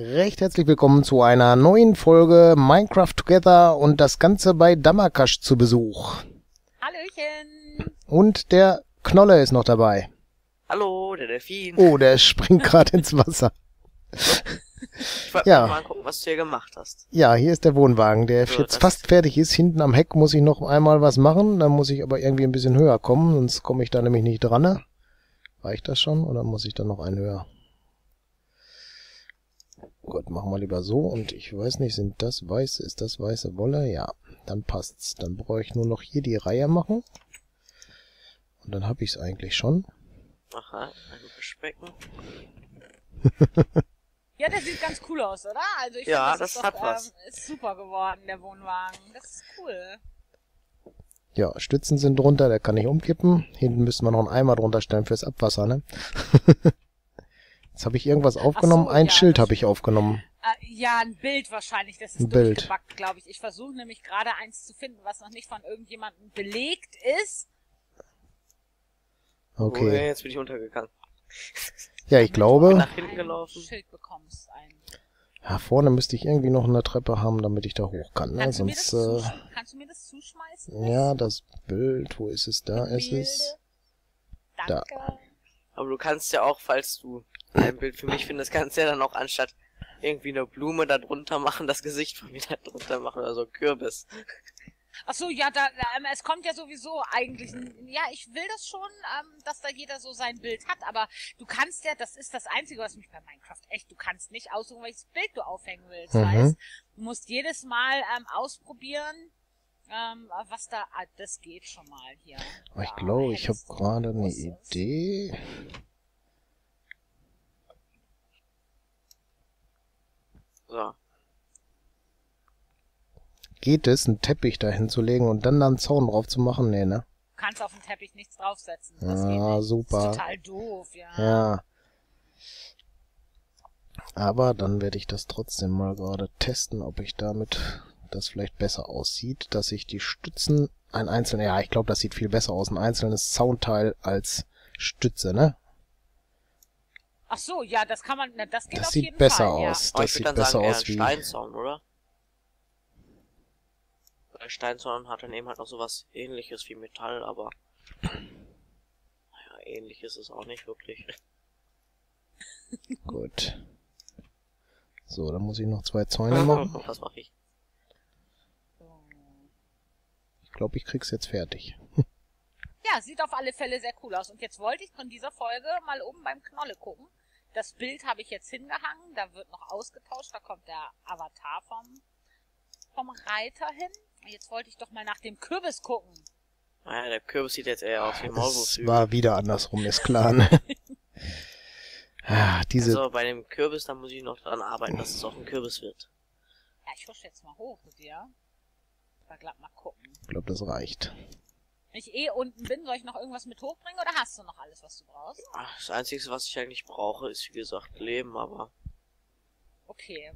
Recht herzlich willkommen zu einer neuen Folge Minecraft Together und das Ganze bei Damakash zu Besuch. Hallöchen. Und der Knolle ist noch dabei. Hallo, der Delfin. Oh, der springt gerade ins Wasser. Ich wollte ja. mal gucken, was du hier gemacht hast. Ja, hier ist der Wohnwagen, der So, jetzt fast fertig ist. Hinten am Heck muss ich noch einmal was machen. Da muss ich aber irgendwie ein bisschen höher kommen, sonst komme ich da nämlich nicht dran. ne? Reicht das schon oder muss ich dann noch einen höher? Gut, machen wir lieber so. Und ich weiß nicht, sind das weiße, ist das weiße Wolle? Ja, dann passt's. Dann brauche ich nur noch hier die Reihe machen. Und dann habe ich es eigentlich schon. Aha, ein Beschmecken. Ja, der sieht ganz cool aus, oder? Also ich Ja, finde, das, das ist, hat doch, was. Ähm, ist super geworden, der Wohnwagen. Das ist cool. Ja, Stützen sind drunter, der kann nicht umkippen. Hinten müssen wir noch einen Eimer drunter stellen fürs Abwasser, ne? Jetzt habe ich irgendwas aufgenommen. so, ein ja, Schild habe ich aufgenommen. Äh, ja, ein Bild wahrscheinlich. Das ist Ein Bild. durchgebackt, glaube ich. Ich versuche nämlich gerade eins zu finden, was noch nicht von irgendjemandem belegt ist. Oh, Okay. jetzt bin ich untergegangen. Ja, ich glaube, nach hinten ein gelaufen. Schild bekommst. Ein. ja, vorne müsste ich irgendwie noch eine Treppe haben, damit ich da hoch kann, ne? Kannst, du mir das Sonst, äh, zusch- kannst du mir das zuschmeißen? ja, das Bild, wo ist es? Da ist es. Danke. Aber du kannst ja auch, falls du ein Bild für mich findest, kannst du ja dann auch anstatt irgendwie eine Blume da drunter machen, das Gesicht von mir da drunter machen oder so ein Kürbis. Ach so, ja, da, ähm, es kommt ja sowieso eigentlich, ein- ja, ich will das schon, ähm, dass da jeder so sein Bild hat, aber du kannst ja, das ist das Einzige, was mich bei Minecraft echt, du kannst nicht aussuchen, welches Bild du aufhängen willst, Mhm. weißt? Du musst jedes Mal ähm, ausprobieren, ähm, was da, ah, das geht schon mal hier. Aber ich glaube, ich habe gerade eine. Idee. So. Geht es, einen Teppich da hinzulegen und dann da einen Zaun drauf zu machen? Nee, ne? Du kannst auf den Teppich nichts draufsetzen, das geht Ja, nicht. super. Das ist total doof, ja. Ja. Aber dann werde ich das trotzdem mal gerade testen, ob ich damit das vielleicht besser aussieht, dass ich die Stützen ein einzelnes, ja, ich glaube, das sieht viel besser aus, ein einzelnes Soundteil als Stütze, ne? Ach so, ja, das kann man, na, das geht Das auf sieht jeden besser Fall, ja. aus. Aber Das ich sieht würde dann besser sagen, aus ein wie. Steinzaun, oder? Weil Steinzaun hat dann eben halt noch sowas ähnliches wie Metall, aber naja, ähnlich ist es auch nicht wirklich. Gut. So, dann muss ich noch zwei Zäune machen. Was mache ich? Ich glaube, ich krieg's jetzt fertig. Ja, sieht auf alle Fälle sehr cool aus. Und jetzt wollte ich von dieser Folge mal oben beim Knolle gucken. Das Bild habe ich jetzt hingehangen, da wird noch ausgetauscht, da kommt der Avatar vom, vom Reiter hin. Und Jetzt wollte ich doch mal nach dem Kürbis gucken. Naja, der Kürbis sieht jetzt eher aus wie Maulwurfshügel. war wieder andersrum, ist klar. Ne? ah, diese, Also bei dem Kürbis, da muss ich noch dran arbeiten, dass es auch ein Kürbis wird. Ja, ich husche jetzt mal hoch mit dir. Mal glatt mal gucken. ich glaube, das reicht. Wenn ich eh unten bin, soll ich noch irgendwas mit hochbringen oder hast du noch alles, was du brauchst? Ach, Das Einzige, was ich eigentlich brauche, ist wie gesagt Leben, aber Okay.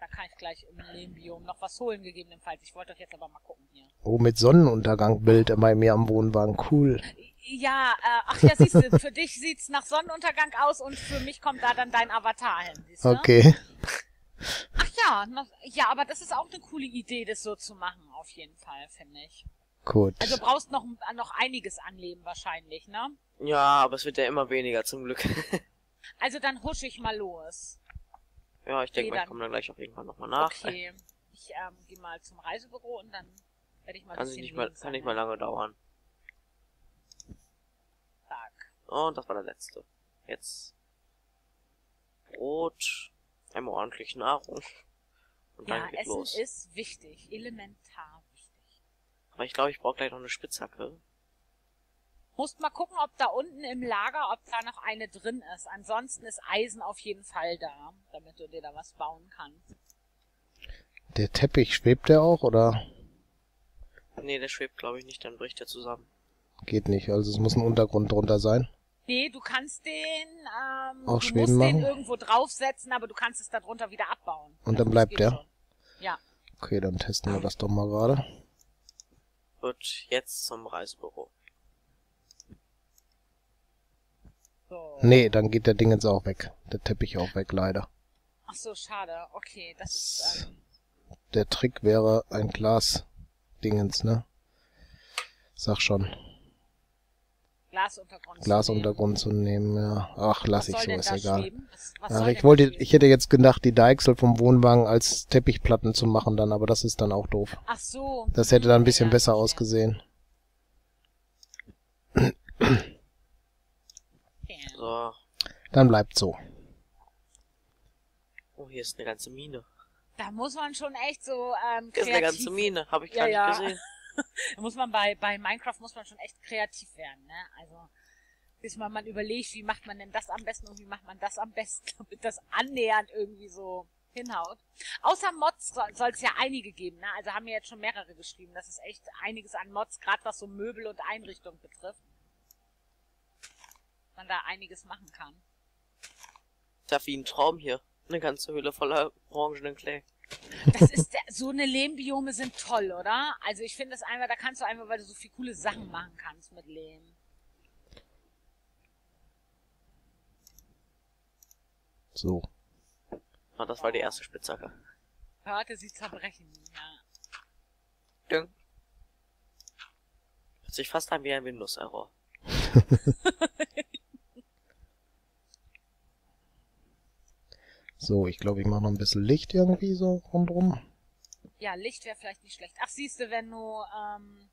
Da kann ich gleich im Lehmbiom noch was holen, gegebenenfalls. Ich wollte doch jetzt aber mal gucken hier. Oh, mit Sonnenuntergangbild bei mir am Wohnwagen. Cool. Ja, äh, ach ja, siehst du, für dich sieht's nach Sonnenuntergang aus und für mich kommt da dann dein Avatar hin, siehst du? Okay. Ja, noch, ja, aber das ist auch eine coole Idee, das so zu machen, auf jeden Fall, finde ich. Gut. Also du brauchst noch, noch einiges an Leben wahrscheinlich, ne? ja, aber es wird ja immer weniger zum Glück. Also dann husch ich mal los. ja, ich denke mal, dann. ich komme dann gleich auf jeden Fall nochmal nach. Okay. Ich ähm, gehe mal zum Reisebüro und dann werde ich mal ein Kann bisschen nicht mal, kann nicht mal lange dauern. Zack. Und das war der letzte. Jetzt Brot, einmal ordentlich Nahrung. Und dann Ja, geht Essen los. ist wichtig, elementar wichtig. Aber ich glaube, ich brauche gleich noch eine Spitzhacke. Musst mal gucken, ob da unten im Lager, ob da noch eine drin ist. Ansonsten ist Eisen auf jeden Fall da, damit du dir da was bauen kannst. Der Teppich, schwebt der auch oder Nee, der schwebt glaube ich nicht, dann bricht er zusammen. geht nicht? Also es muss ein Untergrund drunter sein. Nee, du kannst den, ähm, Auch du schweben musst den machen? irgendwo draufsetzen, aber du kannst es darunter wieder abbauen. Und Also dann bleibt der? schon. Ja. Okay, dann testen wir das doch mal gerade. Gut, jetzt zum Reisebüro. So. Nee, dann geht der Dingens auch weg. Der Teppich auch weg, leider. Ach so, schade. Okay, das ist. Ähm, Der Trick wäre ein Glas Dingens, ne? Sag schon. Glasuntergrund. zu Glasuntergrund zu nehmen, ja. Ach, nehmen. lass Was ich soll so, denn ist egal. soll ich wollte, ich hätte jetzt gedacht, die Deichsel vom Wohnwagen als Teppichplatten zu machen dann, aber das ist dann auch doof. Ach so. Das hätte dann ein bisschen Ja, besser ausgesehen. Okay. So. Dann bleibt so. Oh, hier ist eine ganze Mine. Da muss man schon echt so ähm, Hier ist eine kreativ ganze Mine, habe ich Ja, gar ja. nicht gesehen. Da muss man bei, bei Minecraft muss man schon echt kreativ werden, ne? Also, bis man mal überlegt, wie macht man denn das am besten und wie macht man das am besten, damit das annähernd irgendwie so hinhaut. Außer Mods soll es ja einige geben, ne? Also haben mir jetzt schon mehrere geschrieben. Das ist echt einiges an Mods, gerade was so Möbel und Einrichtung betrifft. Man da einiges machen kann. Ist ja wie ein Traum hier. Eine ganze Höhle voller orangenen Clay. Das ist der, so eine Lehmbiome sind toll, oder? Also ich finde das einfach, da kannst du einfach, weil du so viele coole Sachen machen kannst mit Lehm. So. Ah, das war die erste Spitzhacke. Hörte sie zerbrechen, ja. Ding. Hört sich fast an wie ein Windows-Error. So, ich glaube, ich mache noch ein bisschen Licht irgendwie so rundrum. Ja, Licht wäre vielleicht nicht schlecht. Ach, siehst du, wenn du ähm,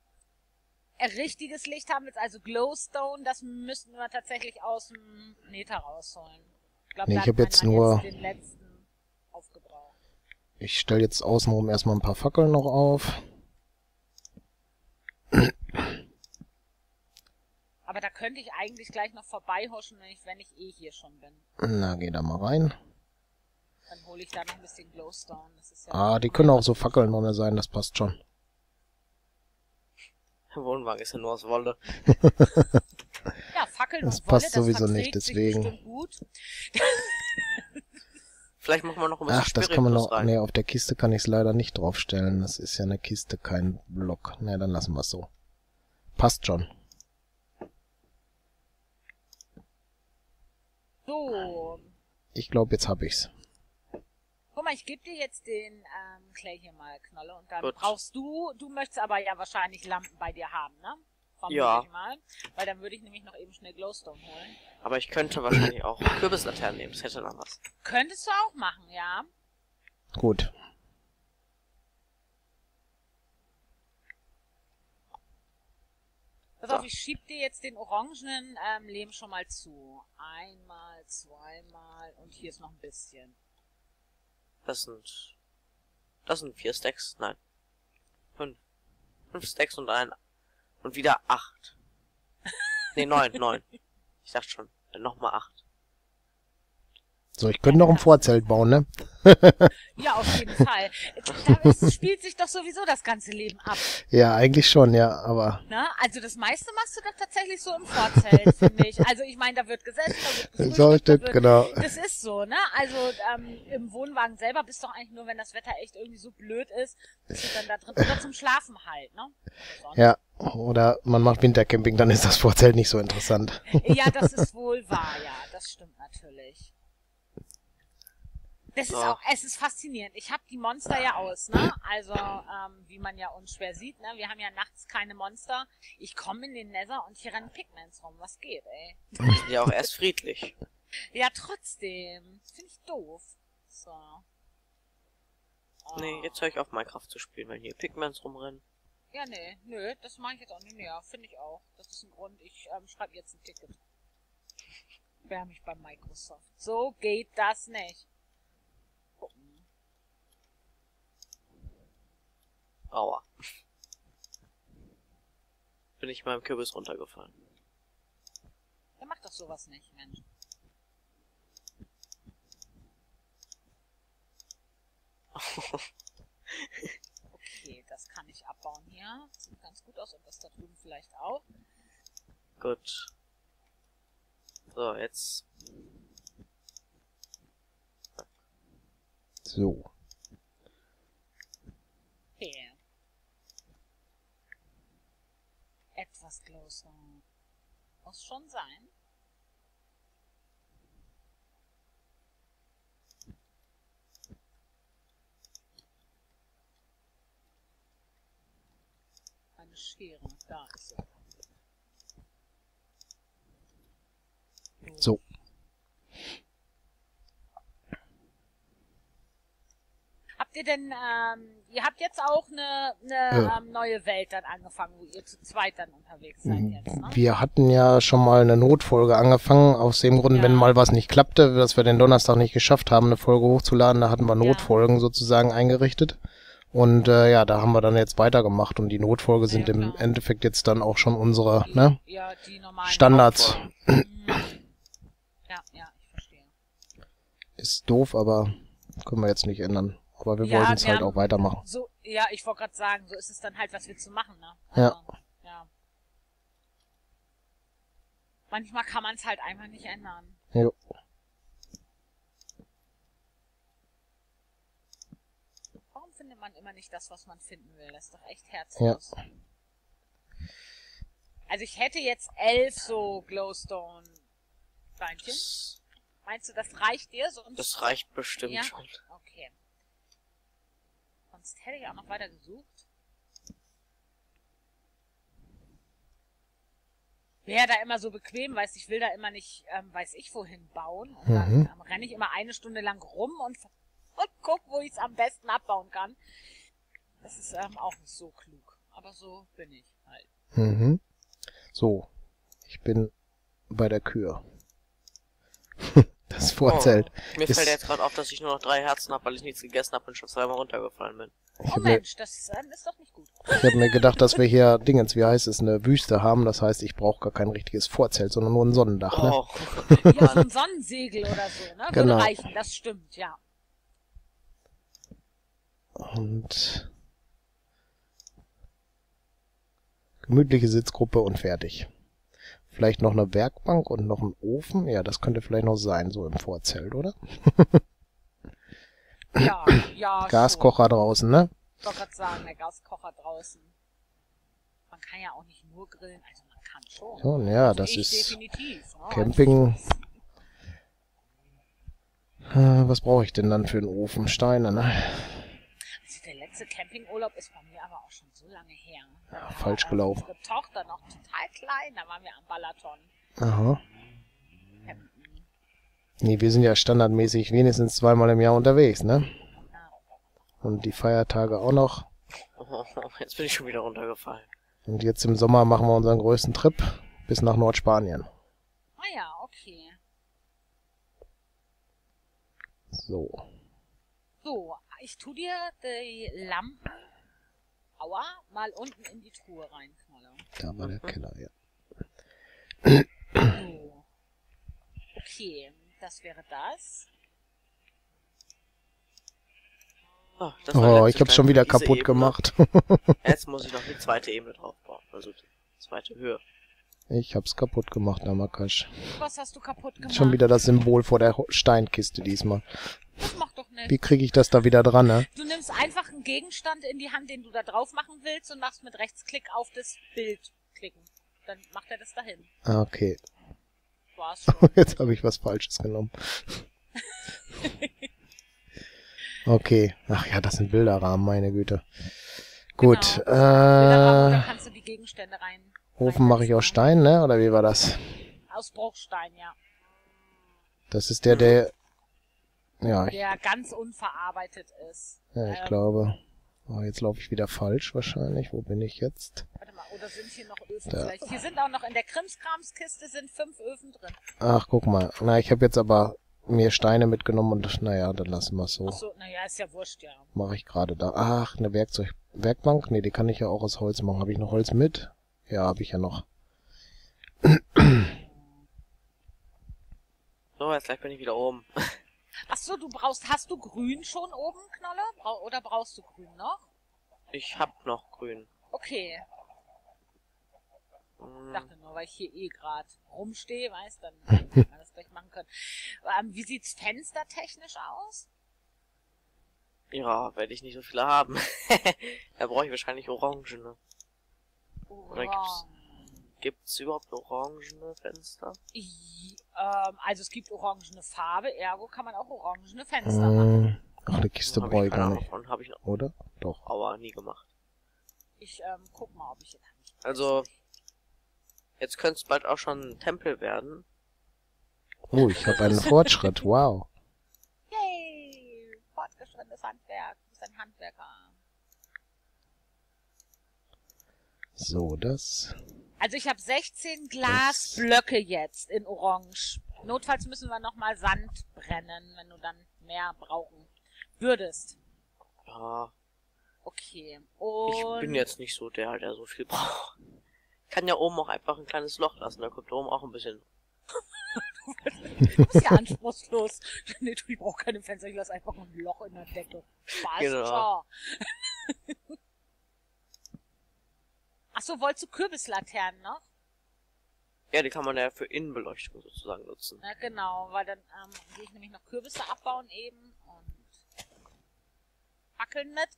richtiges Licht haben willst, also Glowstone, das müssten wir tatsächlich aus dem Nether rausholen. Ich glaube, Nee, ich hat hab man jetzt nur- Jetzt den letzten aufgebraucht. Ich stelle jetzt außenrum erstmal ein paar Fackeln noch auf. Aber da könnte ich eigentlich gleich noch vorbeihuschen, wenn ich, wenn ich eh hier schon bin. Na, geh da mal rein. Dann hole ich da noch ein bisschen Glowstone. Das ist ja Ah, die können auch so Fackeln drin sein, das passt schon. Der Wohnwagen ist ja nur aus Wolle. Ja, Fackeln Das und Wolle, passt sowieso verträgt nicht, deswegen. bestimmt gut. Vielleicht machen wir noch ein bisschen Ach, das kann man noch. rein. Nee, auf der Kiste kann ich es leider nicht draufstellen. Das ist ja eine Kiste, kein Block. Ne, dann lassen wir es so. Passt schon. So, Ich glaube, jetzt hab ich's. Mal, ich gebe dir jetzt den ähm, Clay hier mal, Knolle. Und dann Gut. brauchst du, du möchtest aber ja wahrscheinlich Lampen bei dir haben, ne? Vermute Ja. Ich mal. Weil dann würde ich nämlich noch eben schnell Glowstone holen. Aber ich könnte wahrscheinlich auch Kürbislaternen nehmen. Das hätte noch was. Könntest du auch machen, ja. Gut. Pass So. auf, ich schieb dir jetzt den orangenen ähm, Lehm schon mal zu. Einmal, zweimal und hier ist noch ein bisschen. Das sind. Das sind vier Stacks. Nein. Fünf. Fünf Stacks und ein. Und wieder acht. Nee, neun, neun. Ich dachte schon. Nochmal acht. So, ich könnte noch ein Vorzelt bauen, ne? Ja, auf jeden Fall. Da spielt sich doch sowieso das ganze Leben ab. Ja, eigentlich schon, ja, aber Ne? Also das meiste machst du doch tatsächlich so im Vorzelt, finde ich. Also ich meine, da wird gesessen, da wird so da stimmt, wird, genau. Das ist so, ne? Also ähm, im Wohnwagen selber bist du doch eigentlich nur, wenn das Wetter echt irgendwie so blöd ist, bist du dann da drin. Oder zum Schlafen halt, ne? Sonst- Ja, oder man macht Wintercamping, dann ist das Vorzelt nicht so interessant. ja, das ist wohl wahr, ja. Das stimmt natürlich. Das ist auch, es ist faszinierend. Ich habe die Monster ja aus, ne? Also, ähm, wie man ja unschwer sieht, ne? Wir haben ja nachts keine Monster. Ich komme in den Nether und hier rennen Pigments rum. Was geht, ey? Die sind ja auch erst friedlich. Ja, trotzdem. Finde ich doof. So. Nee, Oh. jetzt höre ich auf Minecraft zu spielen, wenn hier Pigments rumrennen. Ja, nee, nö, das mache ich jetzt auch nicht. Nee, ja, finde ich auch. Das ist ein Grund. Ich ähm, schreibe jetzt ein Ticket. Bewerbe mich bei Microsoft. So geht das nicht. Gucken. Aua. Bin ich mal im Kürbis runtergefallen. Der macht doch sowas nicht, Mensch. Okay, das kann ich abbauen hier. Sieht ganz gut aus und das da drüben vielleicht auch. Gut. So, jetzt. So. etwas closer. Hm. Muss schon sein. Eine Schere, da ist sie. So. Habt ihr denn, ähm, ihr habt jetzt auch eine, eine Ja. ähm, neue Welt dann angefangen, wo ihr zu zweit dann unterwegs seid jetzt, ne? Wir hatten ja schon mal eine Notfolge angefangen, aus dem Grund, Ja. wenn mal was nicht klappte, dass wir den Donnerstag nicht geschafft haben, eine Folge hochzuladen, da hatten wir Ja. Notfolgen sozusagen eingerichtet. Und äh, ja, da haben wir dann jetzt weitergemacht und die Notfolge sind Ja, im. Endeffekt jetzt dann auch schon unsere ne, Ja, die normalen Standards. Mhm. Ja, ja, ich verstehe. Ist doof, aber können wir jetzt nicht ändern. Aber wir Ja, wollten es halt auch weitermachen. So, ja, ich wollte gerade sagen, so ist es dann halt, was wir zu machen, ne? Ja. ja. Manchmal kann man es halt einfach nicht ändern. Jo. Warum findet man immer nicht das, was man finden will? Das ist doch echt herzlos. Also ich hätte jetzt elf so Glowstone Beinchen. Meinst du, das reicht dir? Sonst Das reicht bestimmt Ja. schon. Sonst hätte ich auch noch weiter gesucht. Wäre da immer so bequem, weiß ich will da immer nicht, ähm, weiß ich wohin bauen. Und dann Mhm. ähm, renne ich immer eine Stunde lang rum und, und guck, wo ich es am besten abbauen kann. Das ist ähm, auch nicht so klug. Aber so bin ich halt. Mhm. So, ich bin bei der Kür. das Vorzelt. Oh, mir ist- fällt jetzt gerade auf, dass ich nur noch drei Herzen habe, weil ich nichts gegessen habe und schon zweimal runtergefallen bin. Ich Oh habe mir, Mensch, das ähm, ist doch nicht gut. ich hab mir gedacht, dass wir hier Dingens, wie heißt es, eine Wüste haben. Das heißt, ich brauche gar kein richtiges Vorzelt, sondern nur ein Sonnendach. Ne? Oh, Ja, so ein Sonnensegel oder so, ne? Würde Genau. reichen, das stimmt, ja. Und gemütliche Sitzgruppe und fertig. Vielleicht noch eine Werkbank und noch ein Ofen. Ja, das könnte vielleicht noch sein, so im Vorzelt, oder? Ja, ja. Gaskocher draußen, ne? Schon. Ich wollte gerade sagen, der Gaskocher draußen. Man kann ja auch nicht nur grillen, also man kann schon. So, ja, Also das ist definitiv. Ne? Camping. Äh, was brauche ich denn dann für einen Ofen? Steine, ne? Also der letzte Campingurlaub ist bei mir aber auch schon so lange her. Falsch gelaufen. Unsere Tochter noch total klein, da waren wir am Balaton. Aha. Nee, wir sind ja standardmäßig wenigstens zweimal im Jahr unterwegs, ne? Ja. Und die Feiertage auch noch. jetzt bin ich schon wieder runtergefallen. Und jetzt im Sommer machen wir unseren größten Trip bis nach Nordspanien. Ah ja, okay. So. So, ich tu dir die Lampen, aua, mal unten in die Truhe reinknalle. Da war der Keller, ja. So. Okay, das wäre das. Oh, das war Oh, ich hab's schon wieder kaputt Ebene. gemacht. Jetzt muss ich noch die zweite Ebene drauf bauen. Also die zweite Höhe. Ich hab's kaputt gemacht, Namakash. Was hast du kaputt gemacht? Schon wieder das Symbol vor der Steinkiste diesmal. Das macht doch nicht. Wie kriege ich das da wieder dran, ne? Du nimmst einfach einen Gegenstand in die Hand, den du da drauf machen willst und machst mit Rechtsklick auf das Bild klicken. Dann macht er das dahin. Ah, okay. War's schon. Jetzt habe ich was Falsches genommen. Okay. Ach ja, das sind Bilderrahmen, meine Güte. Gut. Genau. Da Äh, kannst du die Gegenstände rein. Ofen mache ich aus Stein, ne? Oder wie war das? Aus Bruchstein, ja. Das ist der, der... Ja, Der ganz unverarbeitet ist. Ja, ich Ähm, glaube... Oh, jetzt laufe ich wieder falsch wahrscheinlich. Wo bin ich jetzt? Warte mal, oder sind hier noch Öfen Da. vielleicht? Hier sind auch noch in der Krimskramskiste sind fünf Öfen drin. Ach, guck mal. Na, ich habe jetzt aber mir Steine mitgenommen und naja, dann lassen wir es so. Ach so, naja, ist ja wurscht, ja. Mache ich gerade da. Ach, eine Werkzeug Werkbank? Nee, die kann ich ja auch aus Holz machen. Habe ich noch Holz mit? Ja, habe ich ja noch. So, jetzt gleich bin ich wieder oben. Ach so, du brauchst, hast du grün schon oben, Knolle? Brau oder brauchst du grün noch? Ich hab noch grün. Okay. Ich Hm, dachte nur, weil ich hier eh gerade rumstehe, weißt dann hätte man das gleich machen können. Ähm, wie sieht's fenstertechnisch aus? ja, werde ich nicht so viele haben. da brauche ich wahrscheinlich orangene. Oder gibt's- Orange. Gibt's überhaupt orangene Fenster? I- Ähm, also es gibt orangene Farbe, ergo kann man auch orangene Fenster machen. Hm, ach, eine Kiste Hab brauche ich gar nicht. von, habe ich noch, Oder? Doch. aber nie gemacht. Ich ähm, guck mal, ob ich jetzt. Also, jetzt könnte es bald auch schon ein Tempel werden. Oh, ich habe einen Fortschritt. Wow. Yay! Fortgeschrittenes Handwerk. Du bist ein Handwerker. So, das. Also ich habe 16 Glasblöcke jetzt in Orange. Notfalls müssen wir nochmal Sand brennen, wenn du dann mehr brauchen würdest. Ja, Okay. Und ich bin jetzt nicht so der, der so viel braucht. Ich kann ja oben auch einfach ein kleines Loch lassen, da kommt da oben auch ein bisschen. Du bist ja anspruchslos. nee, du, ich brauche keine Fenster, ich lasse einfach ein Loch in der Decke. Spaß, Genau. Ciao. Ach so, wolltest du Kürbislaternen noch? Ja, die kann man ja für Innenbeleuchtung sozusagen nutzen. Ja, genau, weil dann ähm, gehe ich nämlich noch Kürbisse abbauen eben und Fackeln mit.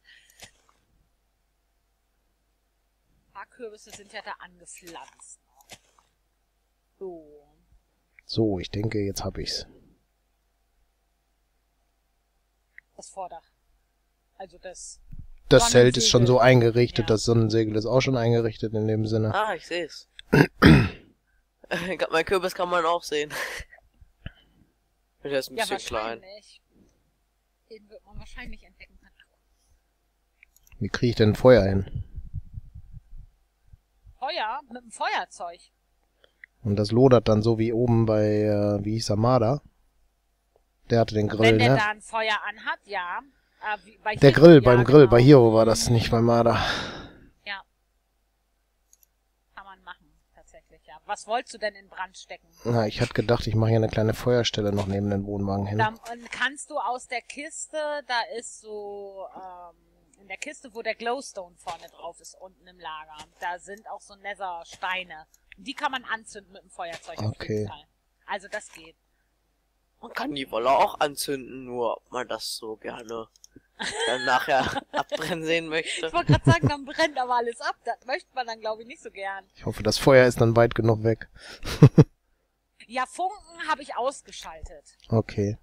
Ein paar Kürbisse sind ja da angepflanzt. So. So, ich denke, jetzt hab ich's. Das Vordach. Also das. Das Zelt ist schon so eingerichtet, Ja. das Sonnensegel ist auch schon eingerichtet in dem Sinne. Ah, ich sehe es. mein Kürbis kann man auch sehen. Der ist ein Ja, bisschen klein. Den wird man wahrscheinlich entdecken können. Wie kriege ich denn ein Feuer hin? Feuer mit dem Feuerzeug. Und das lodert dann so wie oben bei, äh, wie hieß Marder? Der hatte den Grill, Wenn der ne? da ein Feuer anhat, ja. Äh, wie, bei Der Hero, Grill, ja, beim Grill, genau. bei Hero war das nicht bei Marder. Ja. Kann man machen, tatsächlich, ja. Was wolltest du denn in Brand stecken? Na, ich hatte gedacht, ich mache hier eine kleine Feuerstelle noch neben den Wohnwagen hin. Da und kannst du aus der Kiste, da ist so, ähm, in der Kiste, wo der Glowstone vorne drauf ist, unten im Lager, da sind auch so Nether-Steine. Die kann man anzünden mit dem Feuerzeug auf Okay. jeden Fall. Also das geht. Man kann die Wolle auch anzünden, nur ob man das so gerne dann nachher abbrennen sehen möchte. Ich wollte gerade sagen, dann brennt aber alles ab. Das möchte man dann, glaube ich, nicht so gern. Ich hoffe, das Feuer ist dann weit genug weg. Ja, Funken habe ich ausgeschaltet. Okay.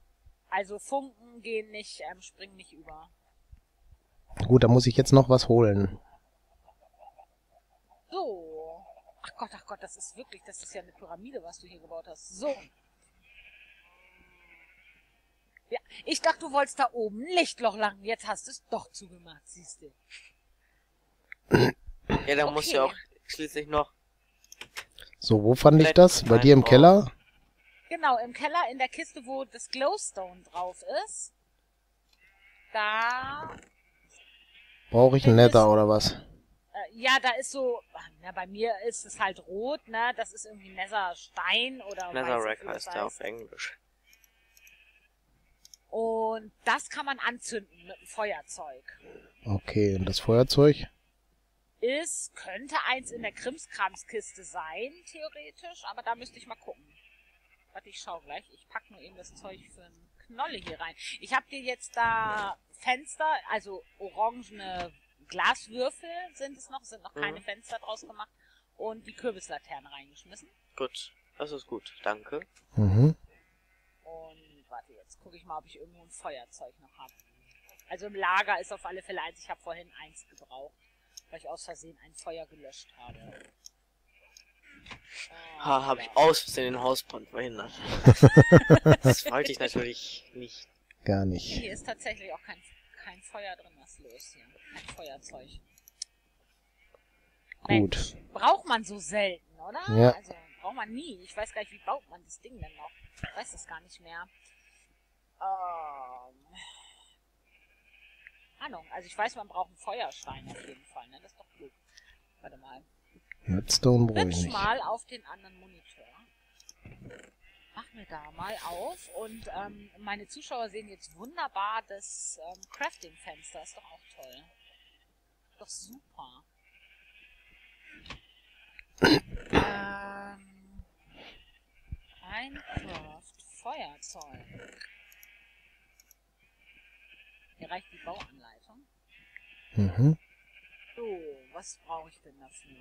Also Funken gehen nicht, ähm, springen nicht über. Gut, da muss ich jetzt noch was holen. So. Ach Gott, ach Gott, das ist wirklich, das ist ja eine Pyramide, was du hier gebaut hast. So. Ja, ich dachte, du wolltest da oben ein Lichtloch lang. Jetzt hast du es doch zugemacht, siehst du. Ja, da muss Okay. ja auch schließlich noch. So, wo fand ich das? Bei dir im. Keller? Genau, im Keller in der Kiste, wo das Glowstone drauf ist. Da Brauche ich Findest- Nether oder was? Äh, ja, da ist so, na, bei mir ist es halt rot, ne? Das ist irgendwie Netherstein oder weiß Netherrack heißt der auf Englisch. Und das kann man anzünden mit einem Feuerzeug. Okay, und das Feuerzeug? Ist, könnte eins in der Krimskramskiste sein, theoretisch, aber da müsste ich mal gucken. Warte, ich schau gleich. Ich pack nur eben das Zeug für einen Knolle hier rein. Ich habe dir jetzt da Fenster, also orangene Glaswürfel sind es noch, sind noch keine Mhm. Fenster draus gemacht und die Kürbislaterne reingeschmissen. Gut, das ist gut, danke. Mhm. Und jetzt gucke ich mal, ob ich irgendwo ein Feuerzeug noch habe. Also im Lager ist auf alle Fälle eins. Ich habe vorhin eins gebraucht, weil ich aus Versehen ein Feuer gelöscht habe. Äh, Ha, habe ich aus Versehen den Hausbrand verhindert. das wollte ich natürlich nicht. Gar nicht. Hier ist tatsächlich auch kein, kein Feuer drin. Was los hier? Kein Feuerzeug. Gut. Mensch, braucht man so selten, oder? Ja. Also braucht man nie. Ich weiß gar nicht, wie baut man das Ding denn noch? Ich weiß das gar nicht mehr. Ähm. Ahnung. Also ich weiß, man braucht einen Feuerstein auf jeden Fall, ne? Das ist doch klug. Warte mal. Redstone brauche ich nicht. mal auf den anderen Monitor. Mach mir da mal auf und ähm, meine Zuschauer sehen jetzt wunderbar das ähm, Crafting-Fenster. Ist doch auch toll. Doch super. ähm, Minecraft Feuerzeug. Reicht die Bauanleitung. Mhm. So, was brauche ich denn dafür?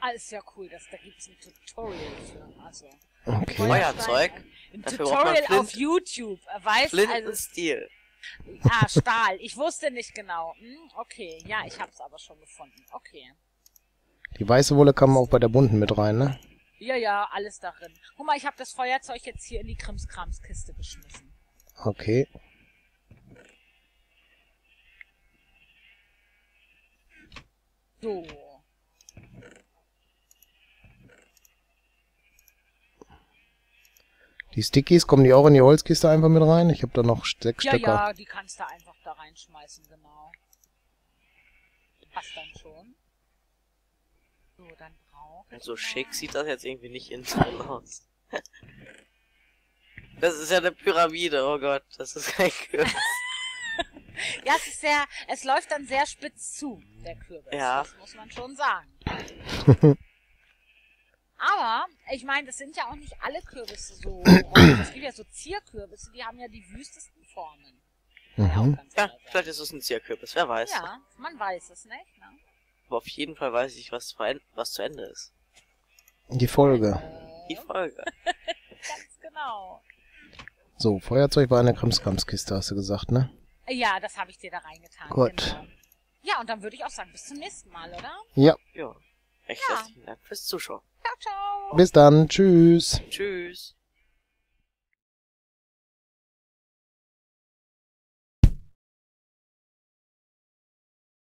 Ah, ist ja cool, dass da gibt's ein Tutorial für. Also, Okay. Feuerzeug? Ein Dafür Tutorial auf YouTube. Er weiß Flint also, Steel. Ah, Stahl. Ich wusste nicht genau. Hm, okay, ja, ich hab's aber schon gefunden. Okay. Die weiße Wolle kam auch bei der bunten mit rein, ne? Ja, ja, alles darin. Guck mal, ich habe das Feuerzeug jetzt hier in die Krimskramskiste geschmissen. Okay. So. Die Stickies, kommen die auch in die Holzkiste einfach mit rein? Ich habe da noch sechs Ja, Stöcker. ja, die kannst du einfach da reinschmeißen, genau. Passt dann schon. So, dann brauche ich So noch- schick sieht das jetzt irgendwie nicht insgesamt aus. Das ist ja eine Pyramide, oh Gott, das ist kein Kürbis. Ja, es ist sehr, es läuft dann sehr spitz zu, der Kürbis. Ja. Das muss man schon sagen. Aber, ich meine, das sind ja auch nicht alle Kürbisse so. Es gibt ja so Zierkürbisse, die haben ja die wüstesten Formen. Ja Mhm. Ja, sein. vielleicht ist es ein Zierkürbis, wer weiß. Ja, man weiß es nicht, ne? Aber auf jeden Fall weiß ich, was, was zu Ende ist. Die Folge. Die Folge. Ganz genau. So, Feuerzeug war in der Krimskramskiste, hast du gesagt, ne? Ja, das habe ich dir da reingetan. Gut. Genau. Ja, und dann würde ich auch sagen, bis zum nächsten Mal, oder? Ja. Ja. Recht Ja. herzlichen Dank fürs Zuschauen. Ciao, ciao. Bis dann. Tschüss. Tschüss.